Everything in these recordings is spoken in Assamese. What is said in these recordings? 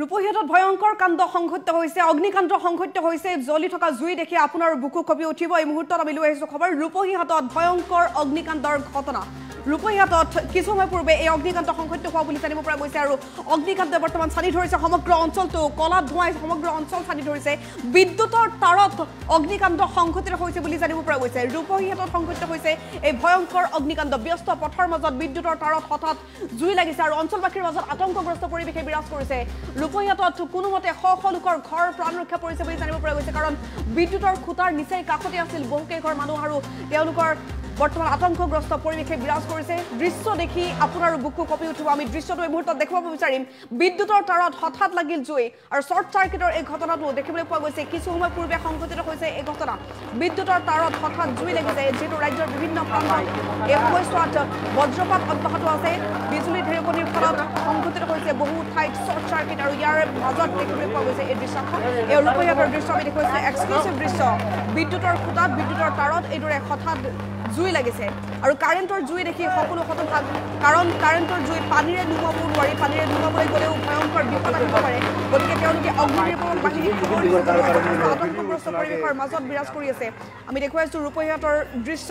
ৰূপহীহাটত ভয়ংকৰ কাণ্ড সংঘটিত হৈছে অগ্নিকাণ্ড সংঘটিত হৈছে জ্বলি থকা জুই দেখি আপোনাৰ বুকু কপি উঠিব। এই মুহূৰ্তত আমি লৈ আহিছোঁ খবৰ। ৰূপহীহাটত ভয়ংকৰ অগ্নিকাণ্ডৰ ঘটনা। ৰূপহীহাটত কিছু সময় পূৰ্বে এই অগ্নিকাণ্ড সংঘটিত হোৱা বুলি জানিব পৰা গৈছে আৰু অগ্নিকাণ্ডে বৰ্তমান চানি ধৰিছে সমগ্ৰ অঞ্চলটো কলা ধোঁৱাই সমগ্ৰ অঞ্চল চানি ধৰিছে। বিদ্যুতৰ তাৰত অগ্নিকাণ্ড সংঘটিত হৈছে বুলি জানিব পৰা গৈছে। ৰূপহীহাটত সংঘটিত হৈছে এই ভয়ংকৰ অগ্নিকাণ্ড। ব্যস্ত পথৰ মাজত বিদ্যুতৰ তাৰত হঠাৎ জুই লাগিছে আৰু অঞ্চলবাসীৰ মাজত আতংকগ্ৰস্ত পৰিৱেশে বিৰাজ কৰিছে। ৰূপহীহাটত কোনোমতে শ শ লোকৰ ঘৰ প্ৰাণ ৰক্ষা পৰিছে বুলি জানিব পৰা গৈছে। কাৰণ বিদ্যুতৰ খুঁটাৰ নিচেই কাষতে আছিল বহুকেইঘৰ মানুহ আৰু তেওঁলোকৰ বৰ্তমান আতংকগ্ৰস্ত পৰিৱেশে বিৰাজ কৰিছে। দৃশ্য দেখি আপোনাৰ বুকু কঁপি উঠিব। আমি দৃশ্যটো এই মুহূৰ্তত দেখুৱাব বিচাৰিম। বিদ্যুতৰ তাৰত হঠাৎ লাগিল জুই আৰু শ্বৰ্ট চাৰ্কিটৰ এই ঘটনাটো দেখিবলৈ পোৱা গৈছে। কিছু সময় পূৰ্বে সংঘটিত হৈছে এই ঘটনা। বিদ্যুতৰ তাৰত হঠাৎ জুই লাগিছে যিহেতু ৰাজ্যৰ বিভিন্ন প্ৰান্তত এই সময়ছোৱাত বজ্ৰপাত অব্যাহত আছে। বিজুলী ঢেৰেকনিৰ ফলত সংঘটিত হৈছে বহু ঠাইত শ্বৰ্ট চাৰ্কিট আৰু ইয়াৰ মাজত দেখিবলৈ পোৱা গৈছে এই দৃশ্যখন। এই ৰূপহীয়াতৰ দৃশ্য আমি দেখুৱাইছোঁ। এক্সক্লুচিভ দৃশ্য। বিদ্যুতৰ খুঁটাত বিদ্যুতৰ তাৰত এইদৰে হঠাৎ জুই লাগিছে। আৰু কাৰেণ্টৰ জুই দেখি সকলো হতভাগ কাৰণ কাৰেণ্টৰ জুই পানীৰে নুমাব নোৱাৰি পানীৰে নুমাবলৈ গ'লেও ভয়ংকৰ বিপদ আহিব পাৰে। গতিকে তেওঁলোকে অগ্নি নিৰ্বাপক বাহিনী আতংকগ্ৰস্ত পৰিৱেশৰ মাজত বিৰাজ কৰি আছে। আমি দেখুৱাইছোঁ ৰূপহীয়াতৰ দৃশ্য।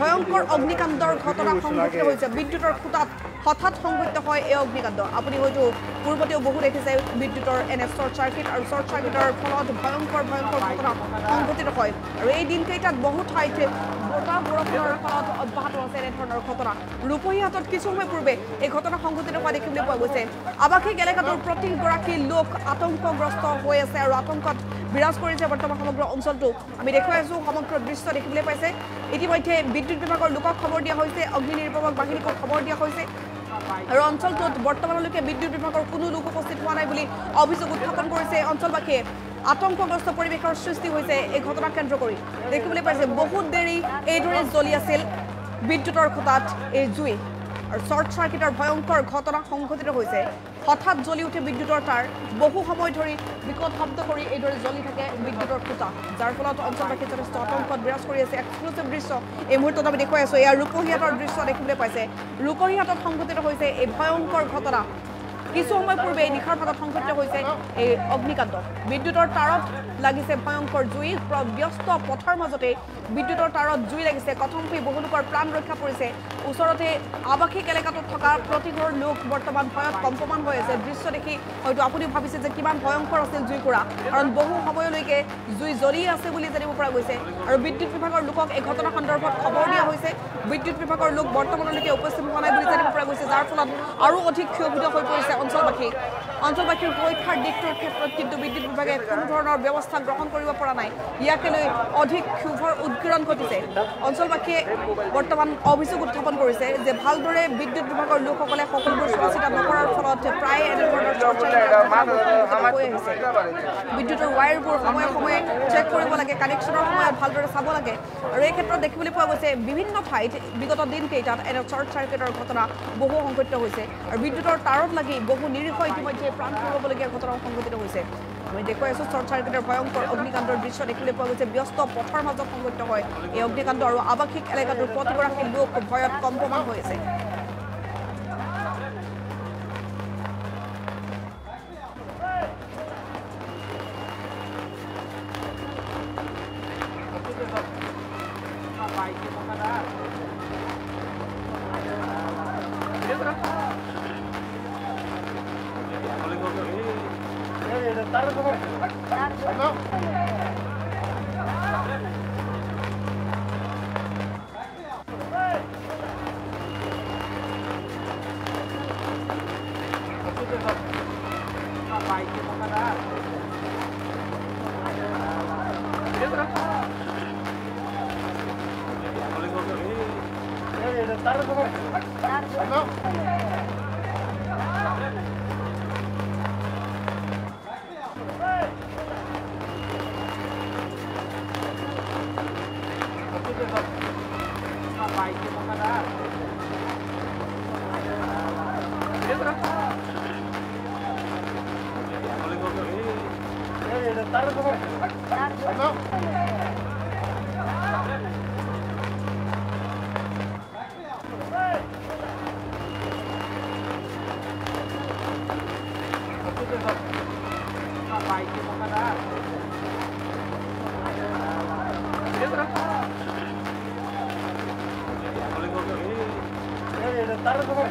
ভয়ংকৰ অগ্নিকাণ্ডৰ ঘটনা সংঘটিত হৈছে। বিদ্যুতৰ খুঁটাত হঠাৎ সংঘটিত হয় এই অগ্নিকাণ্ড। আপুনি হয়তো পূৰ্বতেও বহু দেখিছে বিদ্যুতৰ এনে শ্বৰ্ট চাৰ্কিট আৰু শ্বৰ্ট চাৰ্কিটৰ ফলত ভয়ংকৰ ভয়ংকৰ ঘটনা সংঘটিত হয়। আৰু এই দিনকেইটাত বহু ঠাইত বতাহ বৰষুণৰ ফলত অব্যাহত আছে এনেধৰণৰ ঘটনা। ৰূপহীহাটত কিছু সময় পূৰ্বে এই ঘটনা সংঘটিত হোৱা দেখিবলৈ পোৱা গৈছে। আৱাসিক এলেকাটোৰ প্ৰতিগৰাকী লোক আতংকগ্ৰস্ত হৈ আছে আৰু আতংকত বিৰাজ কৰিছে বৰ্তমান সমগ্ৰ অঞ্চলটো। আমি দেখুৱাই আছোঁ সমগ্ৰ দৃশ্য দেখিবলৈ পাইছে। ইতিমধ্যে বিদ্যুৎ বিভাগৰ লোকক খবৰ দিয়া হৈছে অগ্নি নিৰ্বাপক বাহিনীক খবৰ দিয়া হৈছে। আৰু অঞ্চলটোত বৰ্তমানলৈকে বিদ্যুৎ বিভাগৰ কোনো লোক উপস্থিত হোৱা নাই বুলি অভিযোগ উত্থাপন কৰিছে অঞ্চলবাসীয়ে। আতংকগ্ৰস্ত পৰিৱেশৰ সৃষ্টি হৈছে এই ঘটনাক কেন্দ্ৰ কৰি। দেখিবলৈ পাইছে বহুত দেৰি এইদৰে জ্বলি আছিল বিদ্যুতৰ খুঁটাত এই জুই। আৰু শ্বৰ্ট চাৰ্কিটৰ ভয়ংকৰ ঘটনা সংঘটিত হৈছে। হঠাৎ জ্বলি উঠে বিদ্যুতৰ তাঁৰ। বহু সময় ধৰি বিকট শব্দ কৰি এইদৰে জ্বলি থাকে বিদ্যুতৰ খুঁটা। যাৰ ফলত অঞ্চলবাসী যথেষ্ট আতংকত বিৰাজ কৰি আছে। এক্সক্লুচিভ দৃশ্য এই মুহূৰ্তত আমি দেখুৱাই আছোঁ। এয়া ৰূপহীহাটৰ দৃশ্য দেখিবলৈ পাইছে। ৰূপহীহাটত সংঘটিত হৈছে এই ভয়ংকৰ ঘটনা। কিছু সময় পূৰ্বে এই নিশাৰ ভাগত সংঘটিত হৈছে এই অগ্নিকাণ্ড। বিদ্যুতৰ তাঁৰত লাগিছে ভয়ংকৰ জুই ব্যস্ত পথৰ মাজতে বিদ্যুতৰ তাঁৰত জুই লাগিছে। কথমপি বহু লোকৰ প্ৰাণ ৰক্ষা পৰিছে। ওচৰতে আৱাসিক এলেকাটোত থকা প্ৰতিঘৰ লোক বৰ্তমান ভয়ত কম্পমান হৈ আছে। দৃশ্য দেখি হয়তো আপুনি ভাবিছে যে কিমান ভয়ংকৰ আছিল জুইকুৰা। কাৰণ বহু সময়লৈকে জুই জ্বলি আছে বুলি জানিব পৰা গৈছে। আৰু বিদ্যুৎ বিভাগৰ লোকক এই ঘটনা সন্দৰ্ভত খবৰ দিয়া হৈছে। বিদ্যুৎ বিভাগৰ লোক বৰ্তমানলৈকে উপস্থিত হোৱা নাই বুলি জানিব পৰা গৈছে যাৰ ফলত আৰু অধিক ক্ষোভিত হৈ পৰিছে অঞ্চলবাসী। অঞ্চলবাসীৰ সুৰক্ষাৰ দিশটোৰ ক্ষেত্ৰত কিন্তু বিদ্যুৎ বিভাগে কোনো ধৰণৰ ব্যৱস্থা গ্ৰহণ কৰিব পৰা নাই। ইয়াকে লৈ অধিক ক্ষোভৰ উদগীৰণ ঘটিছে। অঞ্চলবাসীয়ে বৰ্তমান অভিযোগ উত্থাপন কৰিছে যে ভালদৰে বিদ্যুৎ বিভাগৰ লোকসকলে সকলোবোৰ চোৱা চিতা ফলত প্ৰায় এনেধৰণৰ বিদ্যুতৰ ৱায়াৰবোৰ সময়ে সময়ে চেক কৰিব লাগে কানেকশ্যনৰ সময়ত ভালদৰে চাব লাগে। আৰু এই ক্ষেত্ৰত দেখিবলৈ পোৱা গৈছে বিভিন্ন ঠাইত বিগত দিনকেইটাত এনে শ্বৰ্ট চাৰ্কিটৰ ঘটনা বহু সংঘটিত হৈছে। আৰু বিদ্যুতৰ তাঁৰত লাগি বহু নিৰীহ ইতিমধ্যে প্ৰাণ হেৰুৱাবলগীয়া ঘটনাও সংঘটিত হৈছে। আমি দেখুৱাই আছোঁ শ্বৰ্ট চাৰ্কিটৰ ভয়ংকৰ অগ্নিকাণ্ডৰ দৃশ্য দেখিবলৈ পোৱা গৈছে। ব্যস্ত পথৰ মাজত সংঘটিত হয় এই অগ্নিকাণ্ড আৰু আৱাসিক এলেকাটোৰ প্ৰতিগৰাকী লোক ভয়ত কম্পমান হৈ আছে। Vai, que boca da água. 走。Tarde, tarde.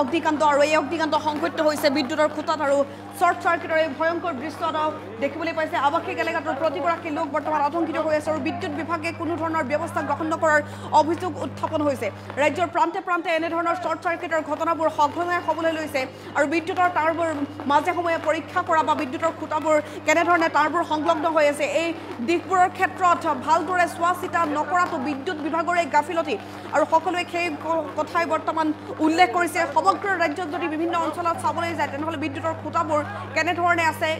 অগ্নিকাণ্ড আৰু এই অগ্নিকাণ্ড সংঘটিত হৈছে বিদ্যুতৰ খুঁটাত আৰু শ্বৰ্ট চাৰ্কিটৰ এই ভয়ংকৰ দৃশ্য এটা দেখিবলৈ পাইছে। আৱাসিক এলেকাটোৰ প্ৰতিগৰাকী লোক বৰ্তমান আতংকিত হৈ আছে আৰু বিদ্যুৎ বিভাগে কোনো ধৰণৰ ব্যৱস্থা গ্ৰহণ নকৰাৰ অভিযোগ উত্থাপন হৈছে। ৰাজ্যৰ প্ৰান্তে প্ৰান্তে এনেধৰণৰ শ্বৰ্ট চাৰ্কিটৰ ঘটনাবোৰ সঘনাই হ'বলৈ লৈছে আৰু বিদ্যুতৰ তাঁৰবোৰ মাজে সময়ে পৰীক্ষা কৰা বা বিদ্যুতৰ খুঁটাবোৰ কেনেধৰণে তাঁৰবোৰ সংলগ্ন হৈ আছে এই দিশবোৰৰ ক্ষেত্ৰত ভালদৰে চোৱা চিতা নকৰাটো বিদ্যুৎ বিভাগৰে গাফিলতি। আৰু সকলোৱে সেই কথাই বৰ্তমান উল্লেখ কৰিছে। সমগ্ৰ ৰাজ্যত যদি বিভিন্ন অঞ্চলত চাবলৈ যায় তেনেহ'লে বিদ্যুতৰ খুঁটাবোৰ কেনেধৰণে আছে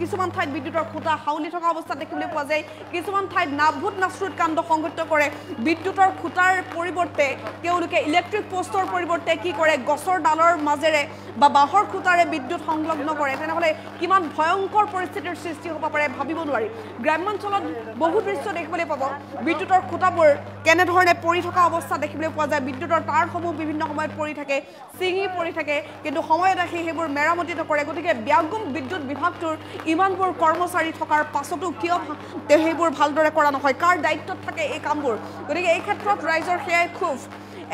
কিছুমান ঠাইত বিদ্যুতৰ খুঁটা হাউলি থকা অৱস্থাত দেখিবলৈ পোৱা যায়। কিছুমান ঠাইত নাভূত নাশ্ৰুত কাণ্ড সংঘটিত কৰে। বিদ্যুতৰ খুঁটাৰ পৰিৱৰ্তে তেওঁলোকে ইলেক্ট্ৰিক পোষ্টৰ পৰিৱৰ্তে কি কৰে? গছৰ ডালৰ মাজেৰে বা বাঁহৰ খুঁটাৰে বিদ্যুৎ সংলগ্ন কৰে। তেনেহ'লে কিমান ভয়ংকৰ পৰিস্থিতিৰ সৃষ্টি হ'ব পাৰে ভাবিব নোৱাৰি। গ্ৰাম্যাঞ্চলত বহু দৃশ্য দেখিবলৈ পাব। বিদ্যুতৰ খুঁটাবোৰ কেনেধৰণে পৰি থকা অৱস্থা দেখিবলৈ পোৱা যায়? বিদ্যুতৰ তাঁৰসমূহ বিভিন্ন সময়ত পৰি থাকে ছিঙি পৰি থাকে। কিন্তু সময়ত আহি সেইবোৰ মেৰামতি নকৰে গতিকে ব্যাগুম বিদ্যুৎ বিভাগটোৰ ইমানবোৰ কৰ্মচাৰী থকাৰ পাছতো কিয় সেইবোৰ ভালদৰে কৰা নহয়? কাৰ দায়িত্বত থাকে এই কামবোৰ? গতিকে এই ক্ষেত্ৰত ৰাইজৰ সেয়াই ক্ষোভ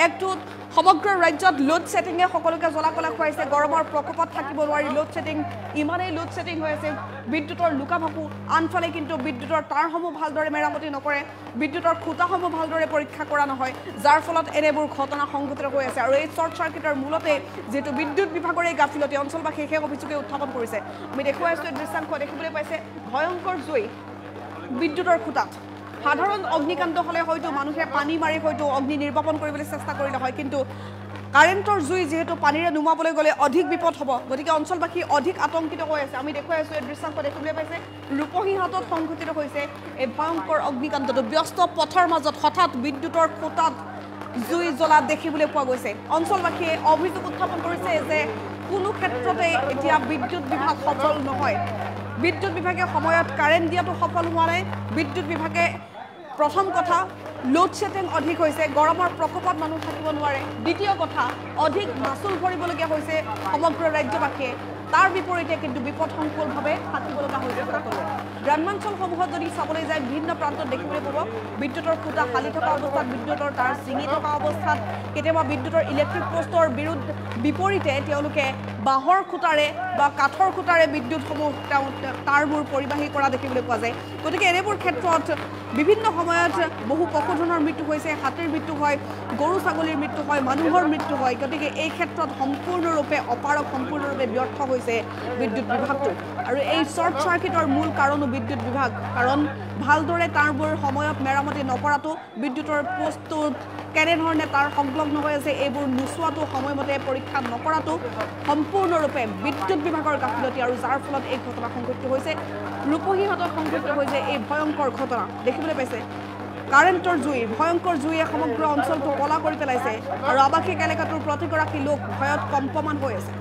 একটোত সমগ্ৰ ৰাজ্যত লোড ছেটিঙে সকলোকে জ্বলা কলা খুৱাইছে। গৰমৰ প্ৰকোপত থাকিব নোৱাৰি লোড ছেটিং ইমানেই লোড ছেটিং হৈ আছে। বিদ্যুতৰ লুকাভাকু আনফালে কিন্তু বিদ্যুতৰ তাঁৰসমূহ ভালদৰে মেৰামতি নকৰে। বিদ্যুতৰ খুঁটাসমূহ ভালদৰে পৰীক্ষা কৰা নহয়। যাৰ ফলত এনেবোৰ ঘটনা সংঘটিত হৈ আছে। আৰু এই শ্বৰ্ট চাৰ্কিটৰ মূলতে যিহেতু বিদ্যুৎ বিভাগৰে এই গাফিলতি অঞ্চলবাসীয়ে সেই অভিযোগে উত্থাপন কৰিছে। আমি এই দৃশ্যাংশ। দেখিবলৈ পাইছে ভয়ংকৰ জুই বিদ্যুতৰ খুঁটাত। সাধাৰণ অগ্নিকাণ্ড হ'লে হয়তো মানুহে পানী মাৰি হয়তো অগ্নি নিৰ্বাপন কৰিবলৈ চেষ্টা কৰিলে হয় কিন্তু কাৰেণ্টৰ জুই যিহেতু পানীৰে নুমাবলৈ গ'লে অধিক বিপদ হ'ব। গতিকে অঞ্চলবাসী অধিক আতংকিত হৈ আছে। আমি দেখুৱাই আছোঁ এই দৃশ্যাংশ দেখিবলৈ পাইছে ৰূপহীহাটত সংঘটিত হৈছে এই ভয়ংকৰ অগ্নিকাণ্ডটো। ব্যস্ত পথৰ মাজত হঠাৎ বিদ্যুতৰ খুঁটাত জুই জ্বলা দেখিবলৈ পোৱা গৈছে। অঞ্চলবাসীয়ে অভিযোগ উত্থাপন কৰিছে যে কোনো ক্ষেত্ৰতে এতিয়া বিদ্যুৎ বিভাগ সফল নহয়। বিদ্যুৎ বিভাগে সময়ত কাৰেণ্ট দিয়াটো সফল হোৱা নাই। বিদ্যুৎ বিভাগে প্ৰথম কথা লোড ছেটিং অধিক হৈছে গৰমৰ প্ৰকোপত মানুহ থাকিব নোৱাৰে। দ্বিতীয় কথা অধিক মাচুল ভৰিবলগীয়া হৈছে সমগ্ৰ ৰাজ্যবাসীয়ে। তাৰ বিপৰীতে কিন্তু বিপদসংকুলভাৱে থাকিব লগা হৈছে গ্ৰাম্যাঞ্চলসমূহত যদি চাবলৈ যায় বিভিন্ন প্ৰান্তত দেখিবলৈ পাব বিদ্যুতৰ খুঁটা ফালি থকা অৱস্থাত বিদ্যুতৰ তাঁৰ ছিঙি থকা অৱস্থাত কেতিয়াবা বিদ্যুতৰ ইলেক্ট্ৰিক পোষ্টৰ বিৰুদ্ধ বিপৰীতে তেওঁলোকে বাঁহৰ খুঁটাৰে বা কাঠৰ খুঁটাৰে বিদ্যুৎসমূহ তেওঁ তাঁৰবোৰ পৰিবাহী কৰা দেখিবলৈ পোৱা যায়। গতিকে এনেবোৰ ক্ষেত্ৰত বিভিন্ন সময়ত বহু পশুধনৰ মৃত্যু হৈছে হাতীৰ মৃত্যু হয় গৰু ছাগলীৰ মৃত্যু হয় মানুহৰ মৃত্যু হয়। গতিকে এই ক্ষেত্ৰত সম্পূৰ্ণৰূপে অপাৰক সম্পূৰ্ণৰূপে ব্যৰ্থ হৈছে বিদ্যুৎ বিভাগটো। আৰু এই শ্বৰ্ট চাৰ্কিটৰ মূল কাৰণো বিদ্যুৎ বিভাগ। কাৰণ ভালদৰে তাঁৰবোৰ সময়ত মেৰামতি নকৰাটো বিদ্যুতৰ পোষ্টটোত কেনেধৰণে তাৰ সংলগ্ন হৈ আছে এইবোৰ নোচোৱাটো সময়মতে পৰীক্ষা নকৰাটো সম্পূৰ্ণৰূপে বিদ্যুৎ বিভাগৰ গাফিলতি। আৰু যাৰ ফলত এই ঘটনা সংঘটিত হৈছে ৰূপহীহাটত সংঘটিত হৈছে এই ভয়ংকৰ ঘটনা। দেখিবলৈ পাইছে? কাৰেণ্টৰ জুই ভয়ংকৰ জুইয়ে সমগ্ৰ অঞ্চলটো কলা কৰি পেলাইছে আৰু আৱাসিক এলেকাটোৰ প্ৰতিগৰাকী লোক ভয়ত কম্পমান হৈ আছে।